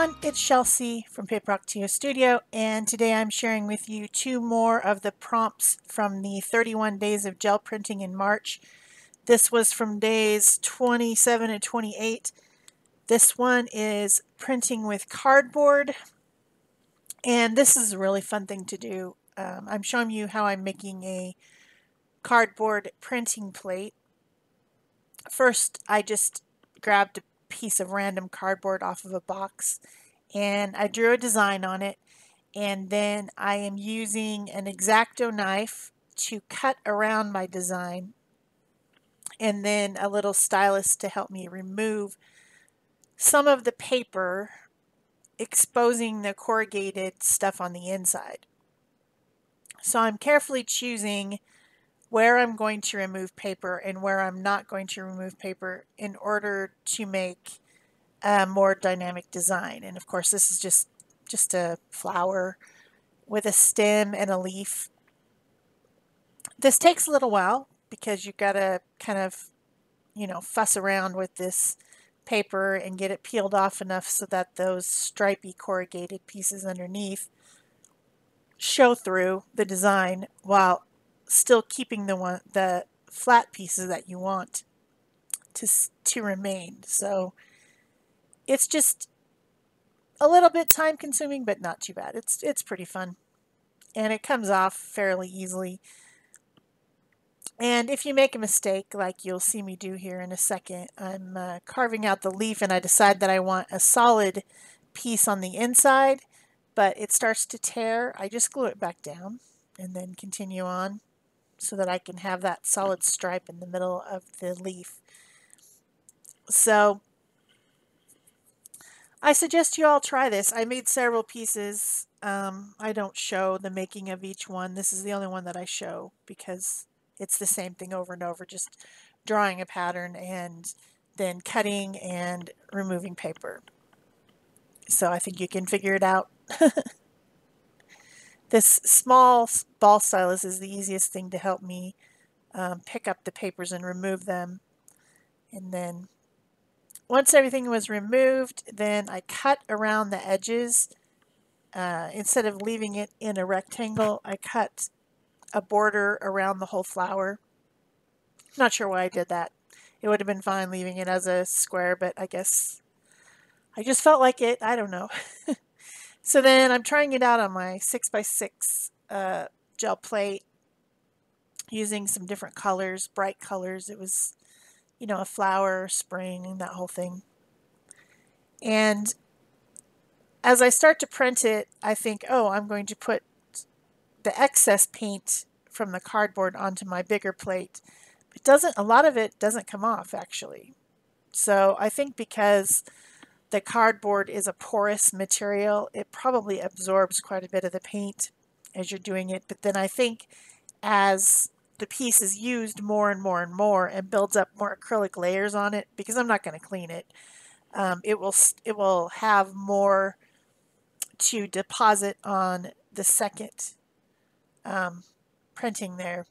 everyone, it's Chelsea from Paper Ocotillo Studio, and today I'm sharing with you two more of the prompts from the 31 days of gel printing in March. This was from days 27 and 28. This one is printing with cardboard, and this is a really fun thing to do. Um, I'm showing you how I'm making a cardboard printing plate. First, I just grabbed a piece of random cardboard off of a box and I drew a design on it and then I am using an X-Acto knife to cut around my design and then a little stylus to help me remove some of the paper exposing the corrugated stuff on the inside. So I'm carefully choosing where I'm going to remove paper and where I'm not going to remove paper in order to make a more dynamic design. And of course, this is just, just a flower with a stem and a leaf. This takes a little while because you've got to kind of, you know, fuss around with this paper and get it peeled off enough so that those stripy corrugated pieces underneath show through the design while still keeping the one the flat pieces that you want to to remain. So it's just a little bit time consuming, but not too bad. It's it's pretty fun, and it comes off fairly easily. And if you make a mistake, like you'll see me do here in a second, I'm uh, carving out the leaf and I decide that I want a solid piece on the inside, but it starts to tear. I just glue it back down and then continue on so that I can have that solid stripe in the middle of the leaf. So I suggest you all try this. I made several pieces. Um, I don't show the making of each one. This is the only one that I show because it's the same thing over and over, just drawing a pattern and then cutting and removing paper. So I think you can figure it out. This small ball stylus is the easiest thing to help me um, pick up the papers and remove them. And then once everything was removed, then I cut around the edges. Uh, instead of leaving it in a rectangle, I cut a border around the whole flower. Not sure why I did that. It would have been fine leaving it as a square, but I guess I just felt like it. I don't know. So then I'm trying it out on my 6x6 uh, gel plate using some different colors, bright colors. It was, you know, a flower, spring, that whole thing. And as I start to print it, I think, oh, I'm going to put the excess paint from the cardboard onto my bigger plate. It doesn't, a lot of it doesn't come off actually. So I think because the cardboard is a porous material. It probably absorbs quite a bit of the paint as you're doing it. But then I think as the piece is used more and more and more and builds up more acrylic layers on it, because I'm not going to clean it, um, it will it will have more to deposit on the second um, printing there.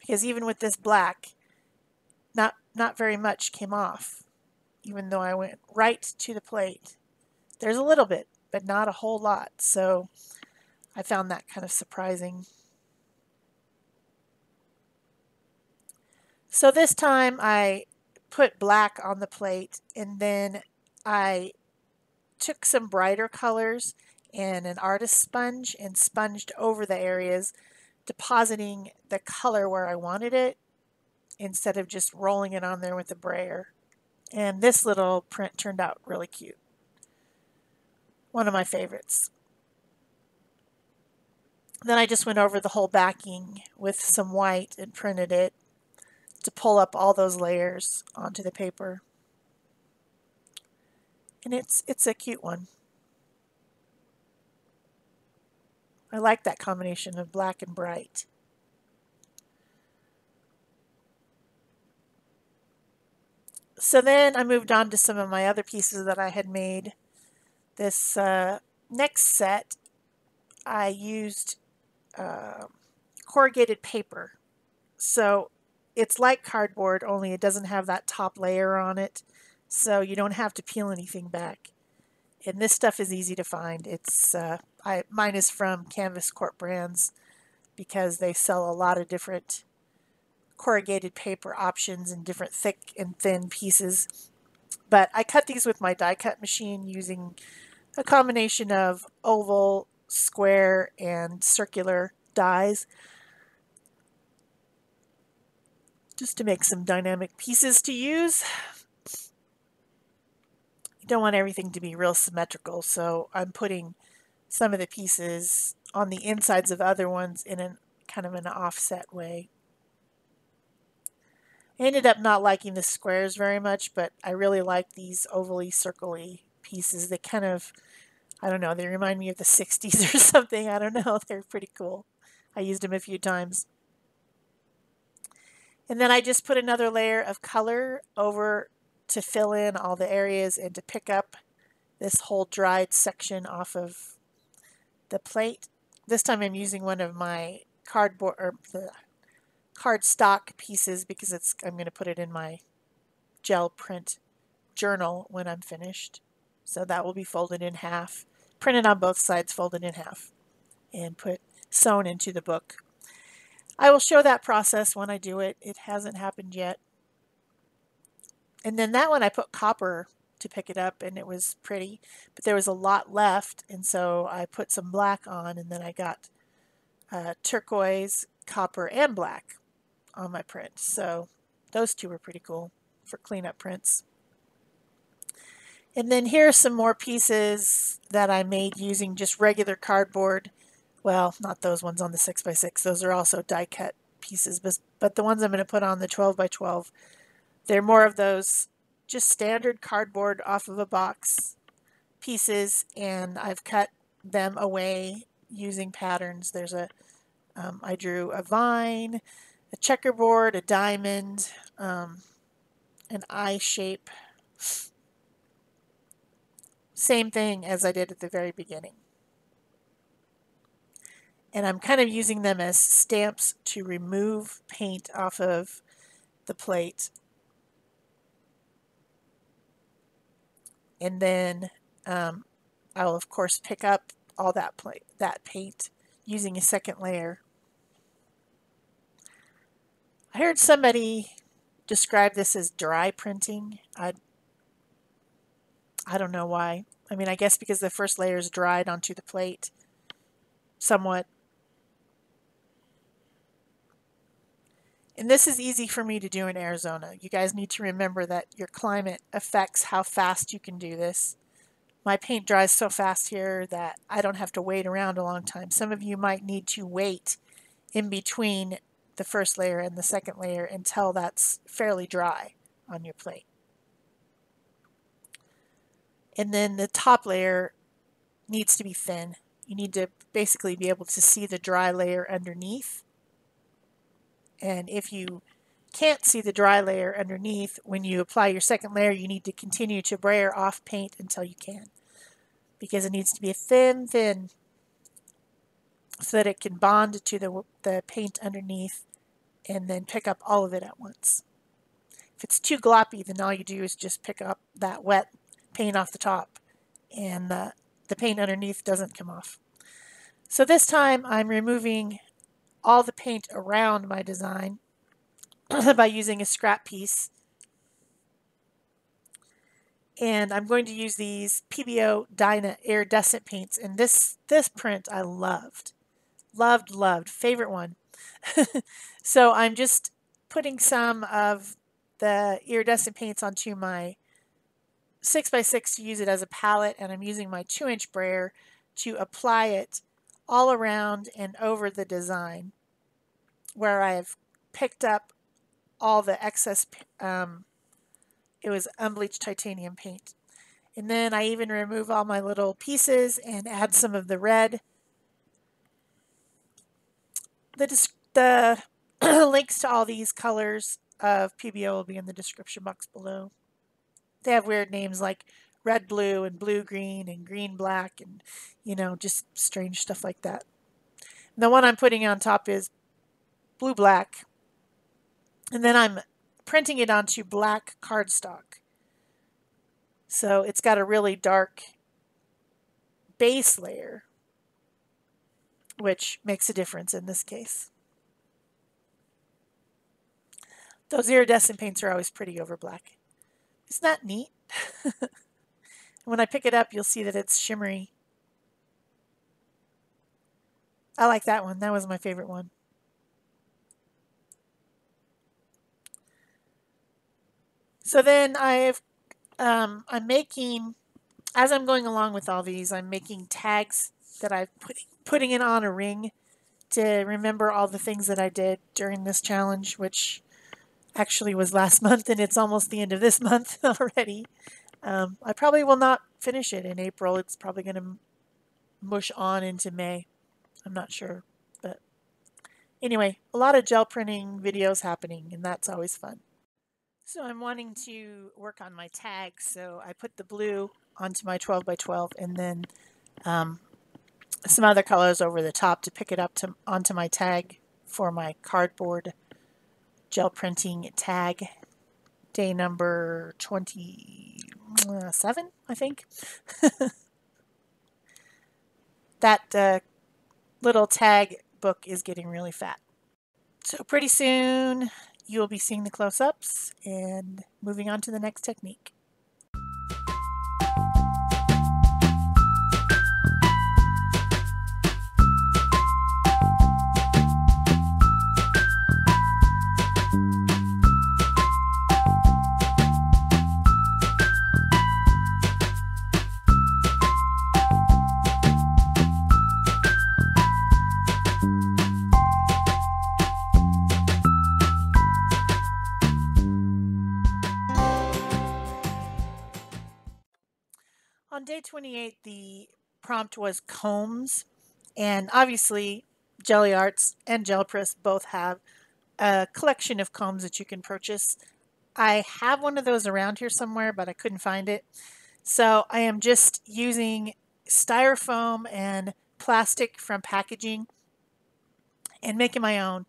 Because even with this black, not not very much came off even though I went right to the plate. There's a little bit, but not a whole lot. So I found that kind of surprising. So this time I put black on the plate and then I took some brighter colors and an artist sponge and sponged over the areas, depositing the color where I wanted it instead of just rolling it on there with a brayer. And this little print turned out really cute. One of my favorites. Then I just went over the whole backing with some white and printed it to pull up all those layers onto the paper. And it's it's a cute one. I like that combination of black and bright. So then I moved on to some of my other pieces that I had made. This uh, next set, I used uh, corrugated paper. So it's like cardboard, only it doesn't have that top layer on it. So you don't have to peel anything back. And this stuff is easy to find. It's uh, I, mine is from Canvas Corp Brands because they sell a lot of different corrugated paper options in different thick and thin pieces. But I cut these with my die cut machine using a combination of oval, square, and circular dies just to make some dynamic pieces to use. You don't want everything to be real symmetrical, so I'm putting some of the pieces on the insides of other ones in a kind of an offset way. Ended up not liking the squares very much, but I really like these ovally, circly pieces. They kind of, I don't know, they remind me of the 60s or something. I don't know. They're pretty cool. I used them a few times. And then I just put another layer of color over to fill in all the areas and to pick up this whole dried section off of the plate. This time I'm using one of my cardboard or the cardstock pieces because it's I'm going to put it in my gel print journal when I'm finished. So that will be folded in half, printed on both sides, folded in half, and put sewn into the book. I will show that process when I do it. It hasn't happened yet. And then that one I put copper to pick it up and it was pretty, but there was a lot left. And so I put some black on and then I got uh, turquoise, copper, and black on my print. So those two were pretty cool for cleanup prints. And then here are some more pieces that I made using just regular cardboard. Well, not those ones on the 6x6. Those are also die cut pieces, but, but the ones I'm going to put on the 12x12, they're more of those just standard cardboard off of a box pieces, and I've cut them away using patterns. There's a um, I drew a vine, a checkerboard, a diamond, um, an eye shape. Same thing as I did at the very beginning. And I'm kind of using them as stamps to remove paint off of the plate. And then um, I'll of course pick up all that that paint using a second layer. I heard somebody describe this as dry printing. I, I don't know why. I mean, I guess because the first layer is dried onto the plate somewhat. And this is easy for me to do in Arizona. You guys need to remember that your climate affects how fast you can do this. My paint dries so fast here that I don't have to wait around a long time. Some of you might need to wait in between the first layer and the second layer until that's fairly dry on your plate. And then the top layer needs to be thin. You need to basically be able to see the dry layer underneath. And if you can't see the dry layer underneath, when you apply your second layer, you need to continue to brayer off paint until you can. Because it needs to be a thin, thin so that it can bond to the, the paint underneath and then pick up all of it at once. If it's too gloppy, then all you do is just pick up that wet paint off the top and the, the paint underneath doesn't come off. So this time I'm removing all the paint around my design by using a scrap piece. And I'm going to use these Pebeo Dyna iridescent paints. And this, this print I loved. Loved, loved. Favorite one. so I'm just putting some of the iridescent paints onto my 6x6 to use it as a palette and I'm using my 2 inch brayer to apply it all around and over the design where I've picked up all the excess, um, it was unbleached titanium paint. And then I even remove all my little pieces and add some of the red. The the links to all these colors of Pebeo will be in the description box below. They have weird names like red blue and blue green and green black and, you know, just strange stuff like that. And the one I'm putting on top is blue black. And then I'm printing it onto black cardstock. So it's got a really dark base layer, which makes a difference in this case. Those iridescent paints are always pretty over black. Isn't that neat? when I pick it up, you'll see that it's shimmery. I like that one. That was my favorite one. So then I've, um, I'm making, as I'm going along with all these, I'm making tags that I'm putting, putting it on a ring to remember all the things that I did during this challenge, which actually was last month and it's almost the end of this month already. Um, I probably will not finish it in April. It's probably going to mush on into May. I'm not sure. But anyway, a lot of gel printing videos happening and that's always fun. So I'm wanting to work on my tags. So I put the blue onto my 12 by 12 and then um, some other colors over the top to pick it up to onto my tag for my cardboard gel printing tag. Day number 27 I think. That uh, little tag book is getting really fat. So pretty soon you will be seeing the close-ups and moving on to the next technique 28, the prompt was combs, and obviously Gelli Arts and Gel Press both have a collection of combs that you can purchase. I have one of those around here somewhere, but I couldn't find it. So I am just using styrofoam and plastic from packaging and making my own,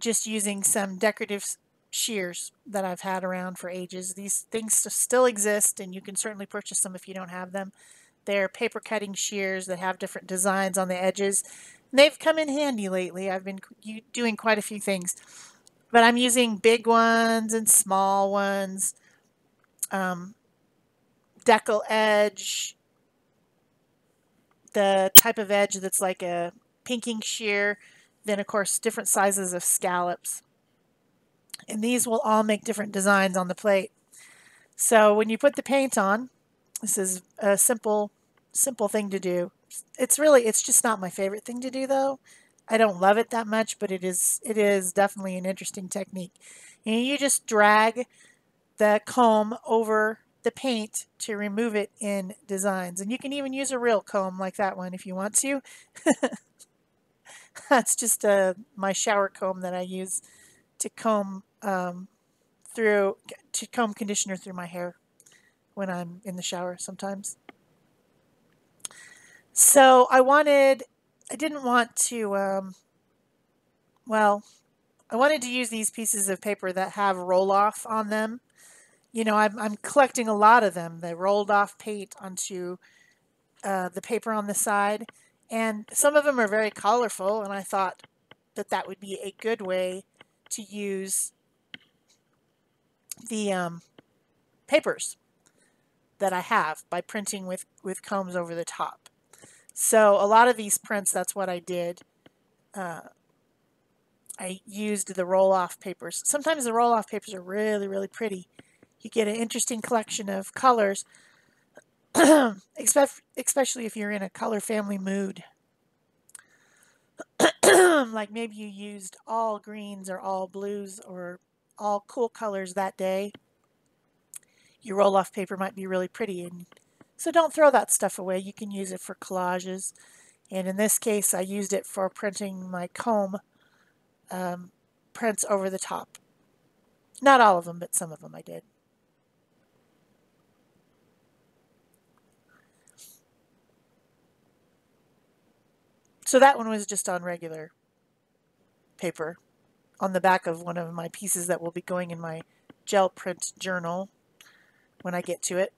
just using some decorative shears that I've had around for ages. These things still exist and you can certainly purchase them if you don't have them. They're paper cutting shears that have different designs on the edges. And they've come in handy lately. I've been doing quite a few things. But I'm using big ones and small ones. Um, deckle edge. The type of edge that's like a pinking shear. Then, of course, different sizes of scallops and these will all make different designs on the plate. So when you put the paint on, this is a simple, simple thing to do. It's really, it's just not my favorite thing to do though. I don't love it that much, but it is, it is definitely an interesting technique. And you just drag the comb over the paint to remove it in designs. And you can even use a real comb like that one if you want to. That's just a, uh, my shower comb that I use to comb um, through to comb conditioner through my hair when I'm in the shower sometimes. So I wanted, I didn't want to, um, well, I wanted to use these pieces of paper that have roll off on them. You know, I'm, I'm collecting a lot of them. They rolled off paint onto uh, the paper on the side. And some of them are very colorful. And I thought that that would be a good way to use the um, papers that I have by printing with, with combs over the top. So a lot of these prints, that's what I did. Uh, I used the roll-off papers. Sometimes the roll-off papers are really, really pretty. You get an interesting collection of colors, especially if you're in a color family mood. like maybe you used all greens or all blues or all cool colors that day. Your roll-off paper might be really pretty and so don't throw that stuff away. You can use it for collages. And in this case, I used it for printing my comb um, prints over the top. Not all of them, but some of them I did. So that one was just on regular paper on the back of one of my pieces that will be going in my gel print journal when I get to it.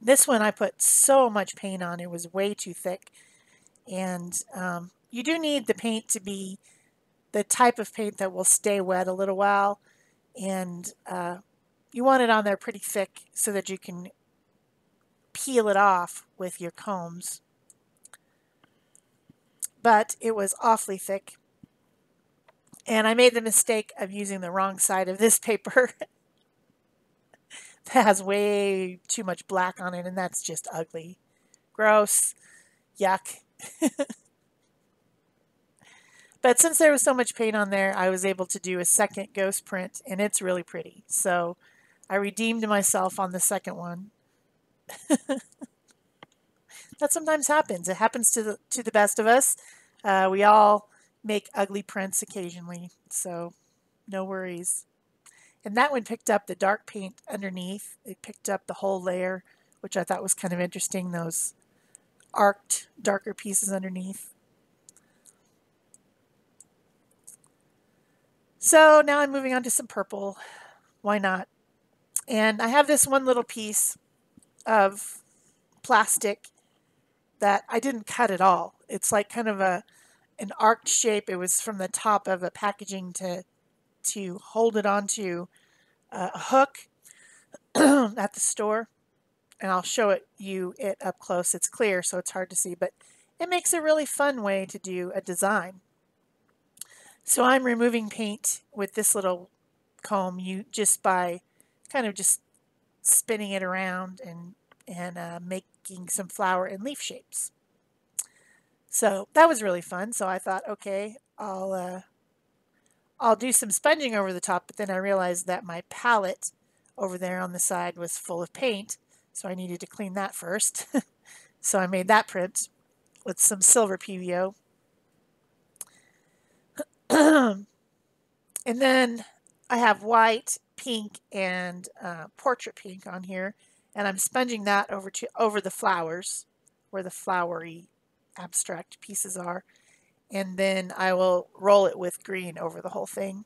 This one I put so much paint on, it was way too thick. And um, you do need the paint to be the type of paint that will stay wet a little while. And uh, you want it on there pretty thick so that you can peel it off with your combs. But it was awfully thick. And I made the mistake of using the wrong side of this paper. that has way too much black on it, and that's just ugly. Gross. Yuck. but since there was so much paint on there, I was able to do a second ghost print, and it's really pretty. So I redeemed myself on the second one. that sometimes happens. It happens to the, to the best of us. Uh, we all make ugly prints occasionally, so no worries. And that one picked up the dark paint underneath. It picked up the whole layer, which I thought was kind of interesting, those arced darker pieces underneath. So now I'm moving on to some purple. Why not? And I have this one little piece of plastic that I didn't cut at all. It's like kind of a an arced shape. It was from the top of a packaging to to hold it onto a hook at the store. And I'll show it you it up close. It's clear, so it's hard to see, but it makes a really fun way to do a design. So I'm removing paint with this little comb you just by kind of just spinning it around and and uh, making some flower and leaf shapes. So that was really fun. So I thought, okay, I'll uh, I'll do some sponging over the top, but then I realized that my palette over there on the side was full of paint, so I needed to clean that first. so I made that print with some silver Pebeo. and then I have white, pink, and uh, portrait pink on here, and I'm sponging that over to over the flowers, where the flowery abstract pieces are and then I will roll it with green over the whole thing.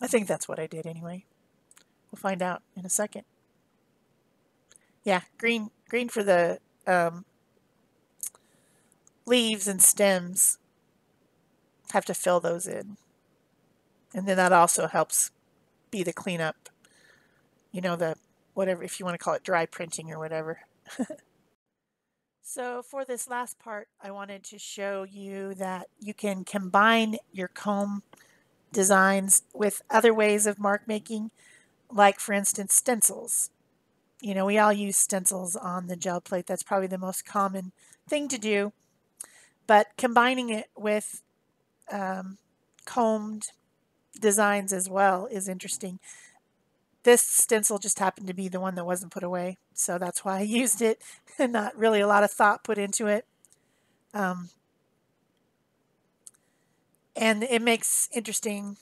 I think that's what I did anyway. We'll find out in a second. Yeah, green green for the um, leaves and stems. Have to fill those in. And then that also helps be the cleanup. You know, the whatever, if you want to call it dry printing or whatever. So for this last part, I wanted to show you that you can combine your comb designs with other ways of mark making, like for instance, stencils. You know, we all use stencils on the gel plate. That's probably the most common thing to do. But combining it with um, combed designs as well is interesting. This stencil just happened to be the one that wasn't put away, so that's why I used it, and not really a lot of thought put into it. Um, and it makes interesting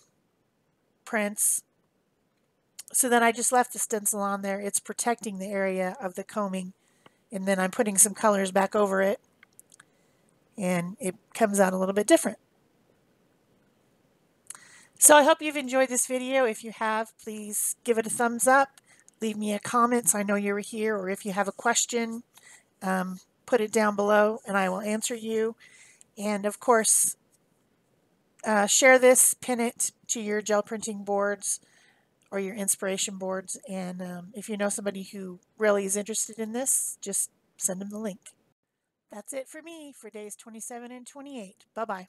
prints. So then I just left the stencil on there. It's protecting the area of the combing. And then I'm putting some colors back over it. And it comes out a little bit different. So I hope you've enjoyed this video. If you have, please give it a thumbs up. Leave me a comment so I know you are here. Or if you have a question, um, put it down below and I will answer you. And of course, uh, share this, pin it to your gel printing boards or your inspiration boards. And um, if you know somebody who really is interested in this, just send them the link. That's it for me for days 27 and 28. Bye-bye.